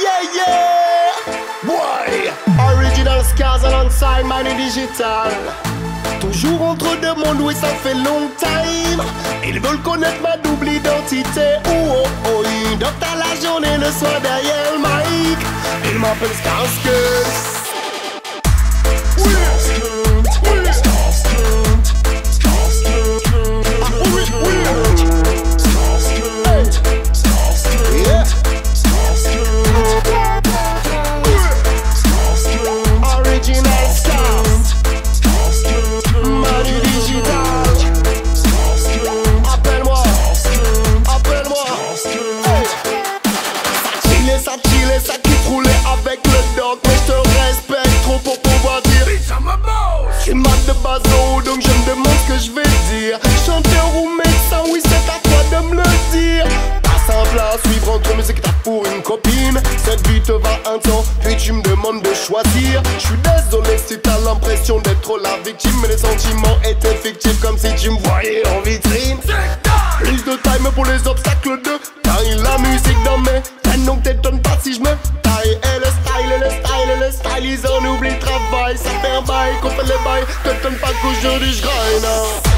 Yeah, yeah! Boy! Original scars alongside Manu Digital. Toujours entre deux mondes, oui, ça fait long time. Ils veulent connaître ma double identité. Oh, oh, oh. Docteur la journée, le soir derrière le mic. Ils m'appellent Skarskull. Ça ça qui roulait avec le dog. Mais je te respecte trop pour pouvoir dire. Suis mal de bazo, donc je me demande ce que je vais dire. Chanteur ou médecin, oui, c'est à toi de me le dire. Pas simple à suivre entre musique et ta pour une copine. Cette vie te va un temps, puis tu me demandes de choisir. Je suis désolé si t'as l'impression d'être la victime. Mais les sentiments étaient fictifs comme si tu me voyais en vitrine. Plus de time pour les obstacles style, ils en oublient le travail. Ça fait un bail qu'on fait les bails. T'étonnes pas qu'aujourd'hui je hein.